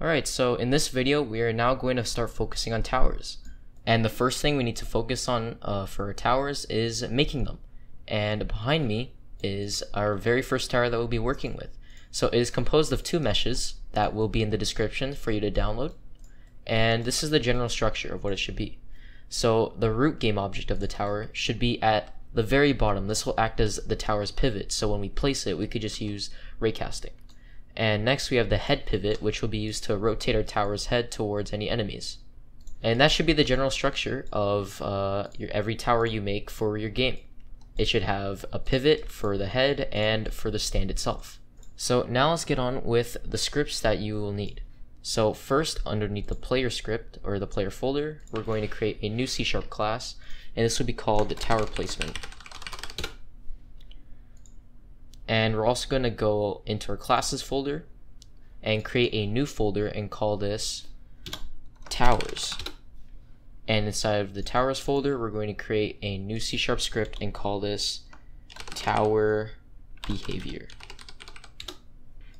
Alright, so in this video, we are now going to start focusing on towers. And the first thing we need to focus on uh, for towers is making them. And behind me is our very first tower that we'll be working with. So it is composed of two meshes that will be in the description for you to download. And this is the general structure of what it should be. So the root game object of the tower should be at the very bottom. This will act as the tower's pivot. So when we place it, we could just use raycasting. And next we have the head pivot, which will be used to rotate our tower's head towards any enemies. And that should be the general structure of uh, your every tower you make for your game. It should have a pivot for the head and for the stand itself. So now let's get on with the scripts that you will need. So first, underneath the player script or the player folder, we're going to create a new C Sharp class, and this will be called tower placement. And we're also going to go into our classes folder and create a new folder and call this towers. And inside of the towers folder, we're going to create a new C sharp script and call this tower behavior.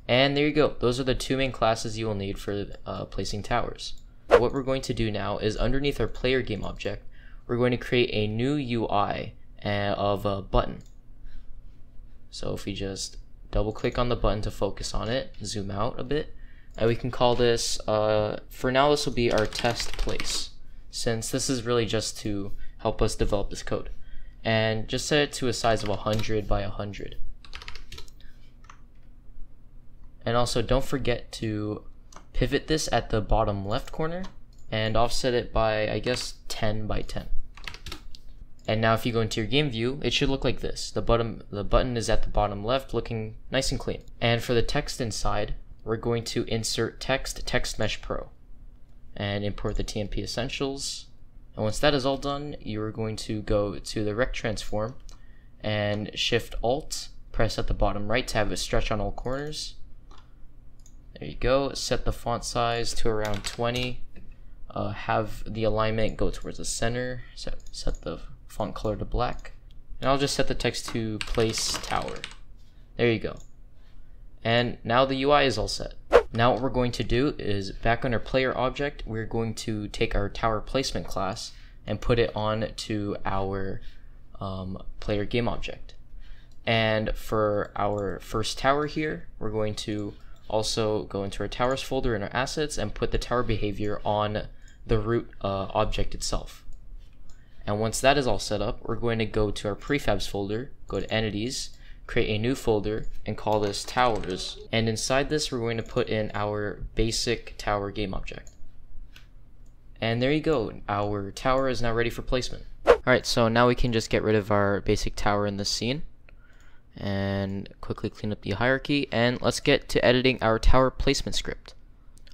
And there you go. Those are the two main classes you will need for uh, placing towers. What we're going to do now is underneath our player game object, we're going to create a new UI uh, of a button. So if we just double click on the button to focus on it, zoom out a bit, and we can call this, uh, for now this will be our test place, since this is really just to help us develop this code. And just set it to a size of 100 by 100. And also don't forget to pivot this at the bottom left corner and offset it by, I guess, 10 by 10. And now if you go into your game view, it should look like this. The button, the button is at the bottom left looking nice and clean. And for the text inside, we're going to insert text text mesh pro and import the TMP essentials. And once that is all done, you're going to go to the rect transform and shift alt, press at the bottom right to have it stretch on all corners. There you go. Set the font size to around 20. Uh, have the alignment go towards the center. Set, set the font color to black. And I'll just set the text to place tower. There you go. And now the UI is all set. Now what we're going to do is back on our player object, we're going to take our tower placement class and put it on to our um, player game object. And for our first tower here, we're going to also go into our towers folder in our assets and put the tower behavior on the root uh, object itself. And once that is all set up, we're going to go to our prefabs folder, go to entities, create a new folder, and call this towers. And inside this, we're going to put in our basic tower game object. And there you go, our tower is now ready for placement. Alright, so now we can just get rid of our basic tower in this scene and quickly clean up the hierarchy and let's get to editing our tower placement script.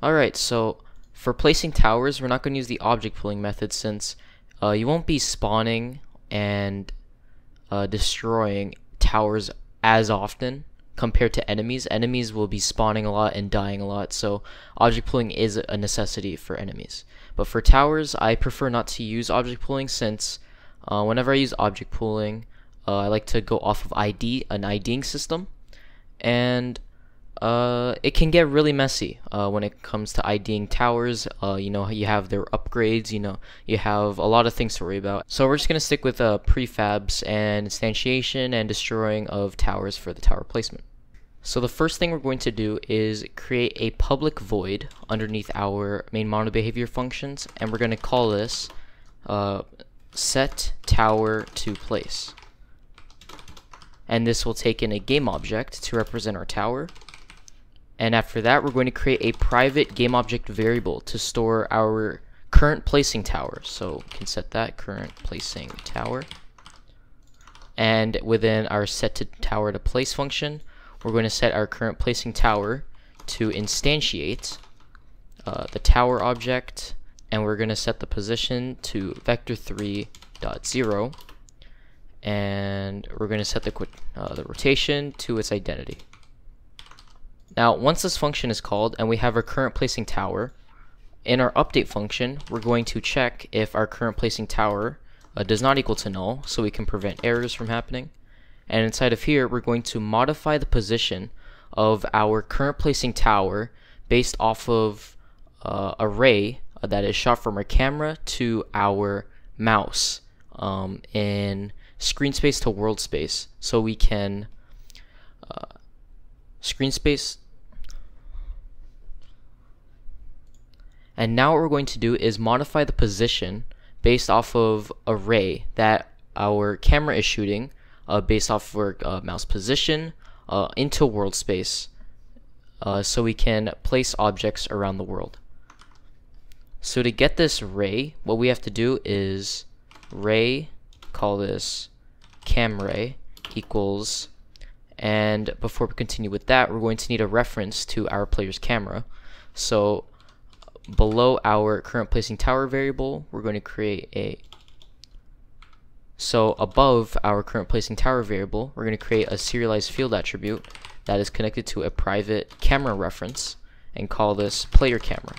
Alright, so for placing towers, we're not going to use the object pooling method since uh, you won't be spawning and uh, destroying towers as often compared to enemies. Enemies will be spawning a lot and dying a lot, so object pooling is a necessity for enemies. But for towers, I prefer not to use object pooling since uh, whenever I use object pooling, uh, I like to go off of ID, an IDing system, and uh, it can get really messy uh, when it comes to IDing towers. Uh, you know, you have their upgrades, you know, you have a lot of things to worry about. So we're just going to stick with uh, prefabs and instantiation and destroying of towers for the tower placement. So the first thing we're going to do is create a public void underneath our main mono behavior functions, and we're going to call this uh, set tower to place and this will take in a game object to represent our tower. And after that, we're going to create a private game object variable to store our current placing tower. So we can set that current placing tower. And within our set to tower to place function, we're going to set our current placing tower to instantiate uh, the tower object, and we're going to set the position to vector3.0 and we're going to set the, uh, the rotation to its identity. Now, once this function is called and we have our current placing tower, in our update function, we're going to check if our current placing tower uh, does not equal to null, so we can prevent errors from happening. And inside of here, we're going to modify the position of our current placing tower based off of uh, array that is shot from our camera to our mouse um, in screen space to world space so we can uh, screen space and now what we're going to do is modify the position based off of a ray that our camera is shooting uh, based off of our uh, mouse position uh, into world space uh, so we can place objects around the world. So to get this ray, what we have to do is ray, call this cam ray equals, and before we continue with that, we're going to need a reference to our player's camera. So below our current placing tower variable, we're going to create a so above our current placing tower variable, we're going to create a serialized field attribute that is connected to a private camera reference and call this player camera.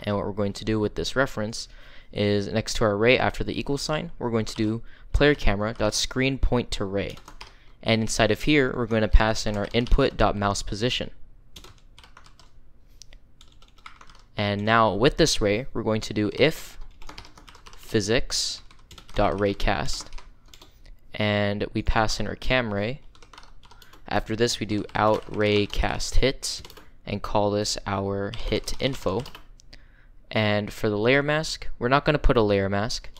And what we're going to do with this reference is next to our array after the equal sign, we're going to do player camera dot screen point to array. And inside of here, we're going to pass in our input dot mouse position. And now with this ray, we're going to do if physics raycast, and we pass in our cam ray. After this, we do out raycast hit and call this our hit info. And for the layer mask, we're not going to put a layer mask.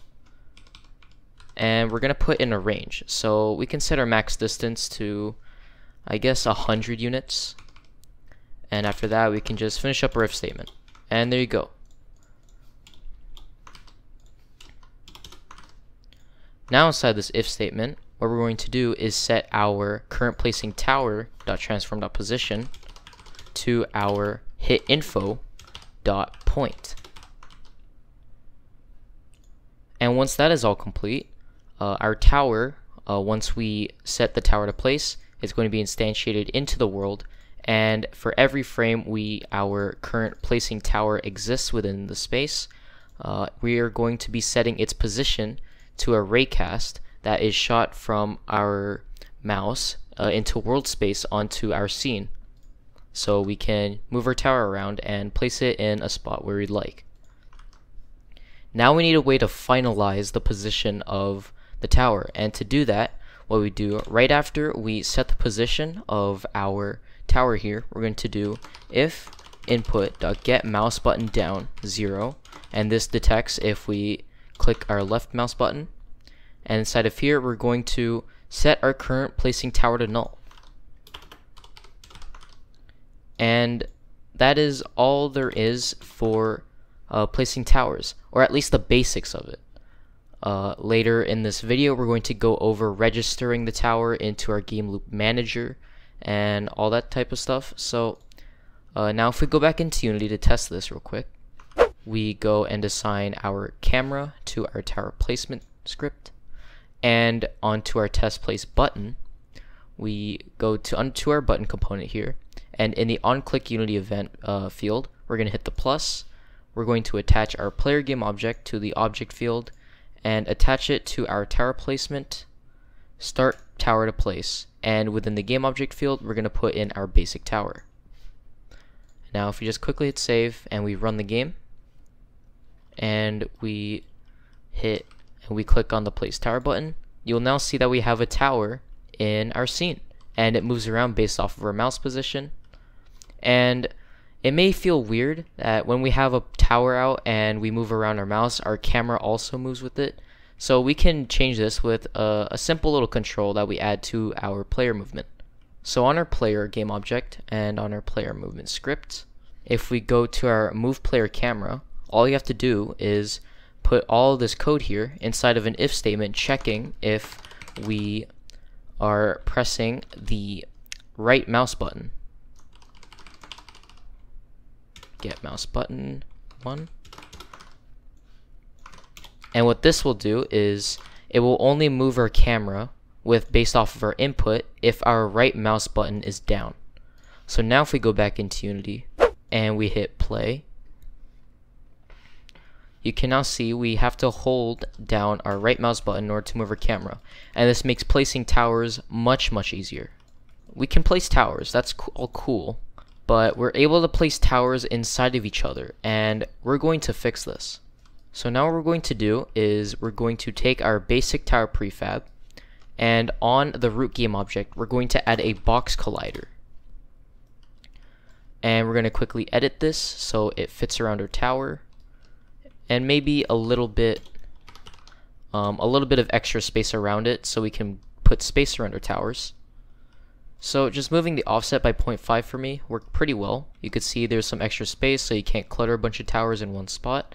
And we're going to put in a range. So we can set our max distance to, I guess, 100 units. And after that, we can just finish up our if statement. And there you go. Now inside this if statement, what we're going to do is set our current placing tower dot transform dot position to our hit info dot point. And once that is all complete, uh, our tower, uh, once we set the tower to place, is going to be instantiated into the world. And for every frame we our current placing tower exists within the space, uh, we are going to be setting its position to a raycast that is shot from our mouse uh, into world space onto our scene. So we can move our tower around and place it in a spot where we'd like. Now we need a way to finalize the position of the tower and to do that what we do right after we set the position of our tower here we're going to do if input dot get mouse button down 0 and this detects if we click our left mouse button. And inside of here we're going to set our current placing tower to null. And that is all there is for uh, placing towers or at least the basics of it. Uh, later in this video we're going to go over registering the tower into our game loop manager and all that type of stuff. So uh, now if we go back into Unity to test this real quick we go and assign our camera to our tower placement script. And onto our test place button we go to onto our button component here. And in the on click unity event uh, field we're going to hit the plus. We're going to attach our player game object to the object field and attach it to our tower placement. Start tower to place and within the game object field we're going to put in our basic tower now if we just quickly hit save and we run the game and we hit and we click on the place tower button, you'll now see that we have a tower in our scene and it moves around based off of our mouse position. And it may feel weird that when we have a tower out and we move around our mouse, our camera also moves with it. So we can change this with a, a simple little control that we add to our player movement. So on our player game object and on our player movement script, if we go to our move player camera, all you have to do is put all this code here inside of an if statement checking if we are pressing the right mouse button. Get mouse button 1. And what this will do is it will only move our camera with based off of our input if our right mouse button is down. So now if we go back into Unity and we hit play, you can now see we have to hold down our right mouse button in order to move our camera. And this makes placing towers much, much easier. We can place towers, that's all cool. but we're able to place towers inside of each other and we're going to fix this. So now what we're going to do is we're going to take our basic tower prefab and on the root game object we're going to add a box collider. And we're going to quickly edit this so it fits around our tower and maybe a little bit um, a little bit of extra space around it so we can put space around our towers. So just moving the offset by 0.5 for me worked pretty well. You could see there's some extra space so you can't clutter a bunch of towers in one spot.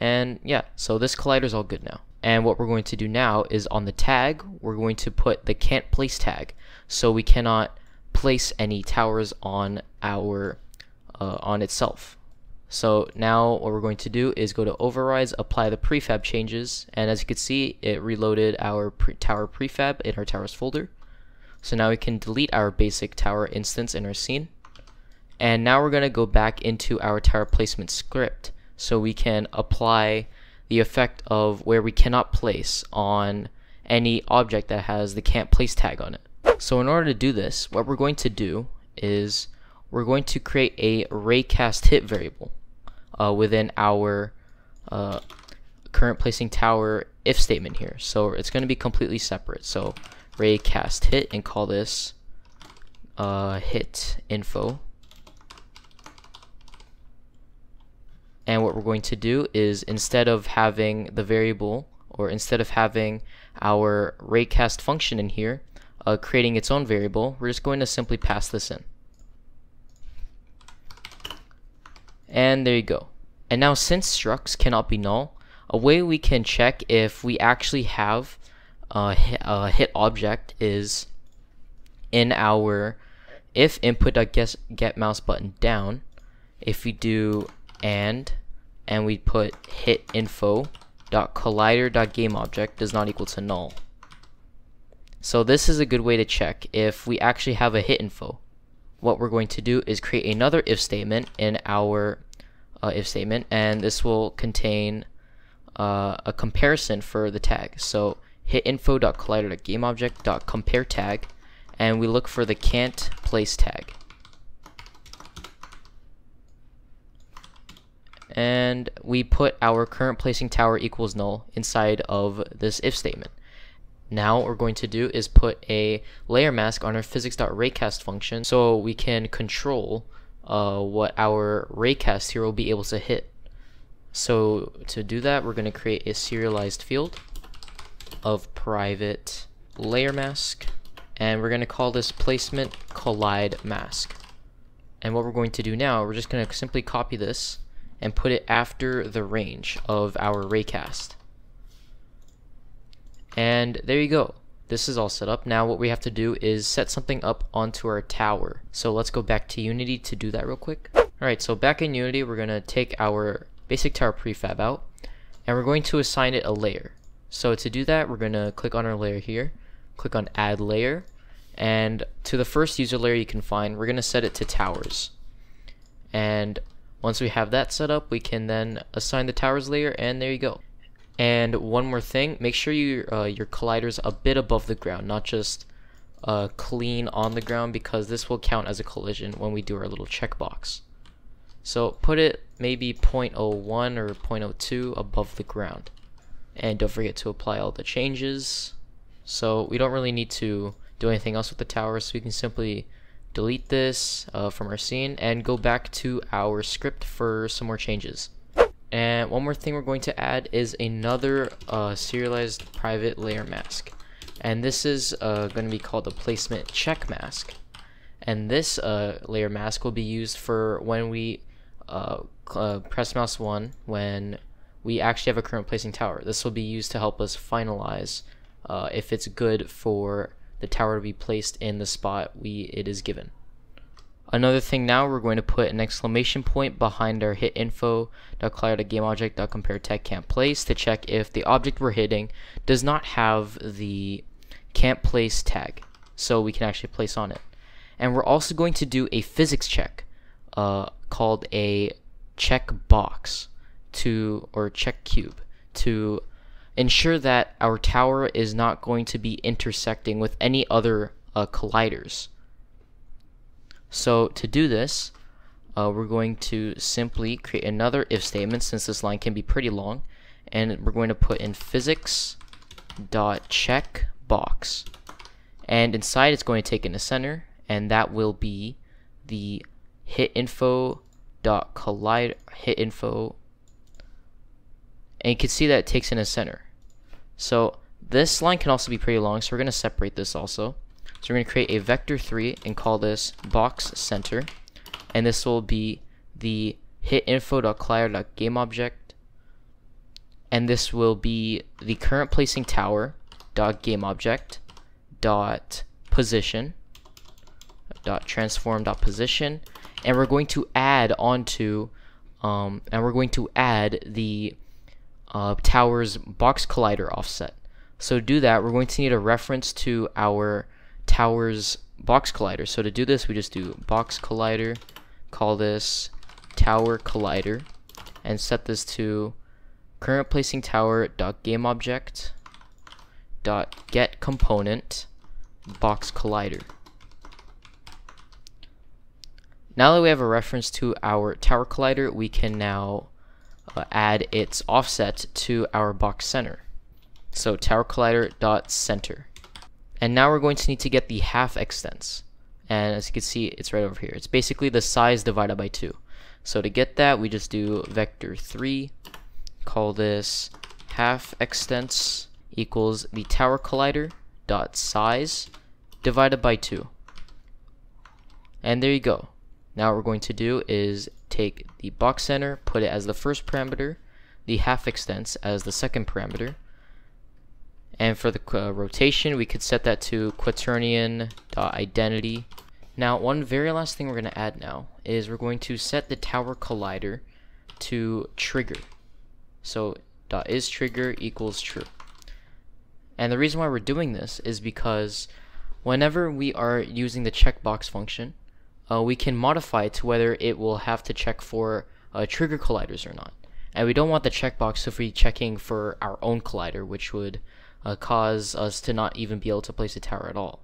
And yeah, so this collider is all good now. And what we're going to do now is on the tag, we're going to put the can't place tag. So we cannot place any towers on our, uh, on itself. So now what we're going to do is go to overrides, apply the prefab changes, and as you can see, it reloaded our pre tower prefab in our towers folder. So now we can delete our basic tower instance in our scene. And now we're going to go back into our tower placement script so we can apply the effect of where we cannot place on any object that has the can't place tag on it. So in order to do this, what we're going to do is we're going to create a raycast hit variable uh, within our uh, current placing tower if statement here. So it's going to be completely separate. So raycast hit and call this uh, hit info. And what we're going to do is instead of having the variable or instead of having our raycast function in here uh, creating its own variable, we're just going to simply pass this in. And there you go. And now since structs cannot be null, a way we can check if we actually have a hit, a hit object is in our if input.get get mouse button down, if we do and and we put hit info dot collider dot game object does not equal to null. So this is a good way to check if we actually have a hit info. What we're going to do is create another if statement in our uh, if statement, and this will contain uh, a comparison for the tag. So hit info.collider.gameObject.compare tag, and we look for the can't place tag. And we put our current placing tower equals null inside of this if statement. Now what we're going to do is put a layer mask on our physics.raycast function so we can control uh, what our raycast here will be able to hit. So to do that, we're going to create a serialized field of private layer mask, and we're going to call this placement collide mask. And what we're going to do now, we're just going to simply copy this and put it after the range of our raycast. And there you go. This is all set up. Now what we have to do is set something up onto our tower. So let's go back to Unity to do that real quick. Alright, so back in Unity, we're going to take our basic tower prefab out, and we're going to assign it a layer. So to do that, we're going to click on our layer here, click on add layer, and to the first user layer you can find, we're going to set it to towers. And once we have that set up, we can then assign the towers layer, and there you go. And one more thing, make sure you, uh, your collider's a bit above the ground, not just uh, clean on the ground because this will count as a collision when we do our little checkbox. So put it maybe 0.01 or 0.02 above the ground. And don't forget to apply all the changes. So we don't really need to do anything else with the tower, so we can simply delete this uh, from our scene and go back to our script for some more changes. And one more thing we're going to add is another uh, serialized private layer mask. And this is uh, going to be called a placement check mask. And this uh, layer mask will be used for when we uh, uh, press mouse 1 when we actually have a current placing tower. This will be used to help us finalize if it's good for the tower to be placed in the spot we it is given. Another thing now, we're going to put an exclamation point behind our hit info.collider.gameObject.compare tag can't place to check if the object we're hitting does not have the can't place tag, so we can actually place on it. And we're also going to do a physics check uh, called a check box to or check cube to ensure that our tower is not going to be intersecting with any other uh, colliders. So to do this, uh, we're going to simply create another if statement since this line can be pretty long and we're going to put in physics dot check box and inside it's going to take in a center and that will be the hit info dot collide hit info and you can see that it takes in a center so this line can also be pretty long so we're going to separate this also. So we're going to create a vector 3 and call this box center. And this will be the hit info dot collide dot game object and this will be the current placing tower dot game object dot position dot transform dot position. And we're going to add onto um, and we're going to add the uh, tower's box collider offset so to do that we're going to need a reference to our tower's box collider so to do this we just do box collider call this tower collider and set this to current placing tower dot game object dot get component box collider. Now that we have a reference to our tower collider, we can now uh, add its offset to our box center. So tower collider dot center. And now we're going to need to get the half extents. And as you can see, it's right over here. It's basically the size divided by 2. So to get that, we just do vector 3 call this half extents equals the tower collider dot size divided by 2. And there you go. Now what we're going to do is take the box center, put it as the first parameter, the half extents as the second parameter, and for the uh, rotation, we could set that to quaternion dot identity. Now, one very last thing we're going to add now is we're going to set the tower collider to trigger. So dot is trigger equals true. And the reason why we're doing this is because whenever we are using the checkbox function, uh, we can modify it to whether it will have to check for uh, trigger colliders or not. And we don't want the checkbox to be checking for our own collider, which would uh, cause us to not even be able to place a tower at all.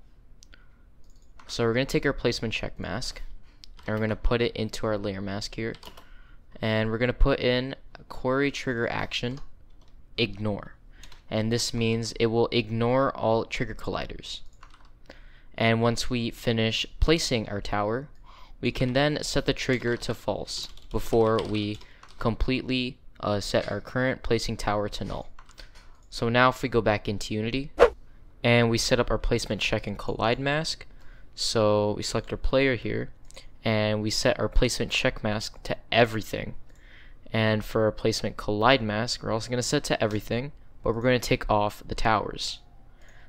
So we're going to take our placement check mask, and we're going to put it into our layer mask here. And we're going to put in query trigger action ignore and this means it will ignore all trigger colliders and once we finish placing our tower we can then set the trigger to false before we completely uh, set our current placing tower to null. So now if we go back into unity and we set up our placement check and collide mask. So we select our player here and we set our placement check mask to everything. And for our placement collide mask, we're also going to set to everything, but we're going to take off the towers.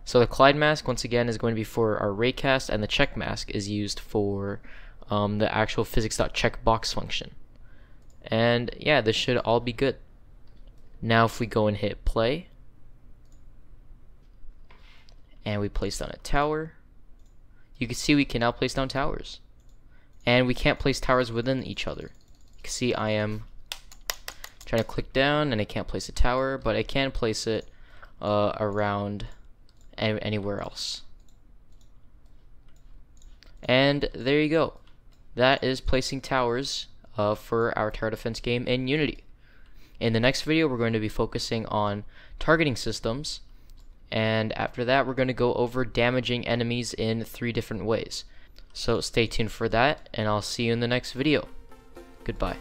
So the collide mask, once again, is going to be for our raycast, and the check mask is used for um, the actual physics.checkbox function. And yeah, this should all be good. Now if we go and hit play, and we place down a tower, you can see we can now place down towers. And we can't place towers within each other. You can see I am trying to click down and I can't place a tower, but I can place it uh, around anywhere else. And there you go. That is placing towers uh, for our tower defense game in Unity. In the next video, we're going to be focusing on targeting systems. And after that, we're going to go over damaging enemies in three different ways. So stay tuned for that, and I'll see you in the next video. Goodbye.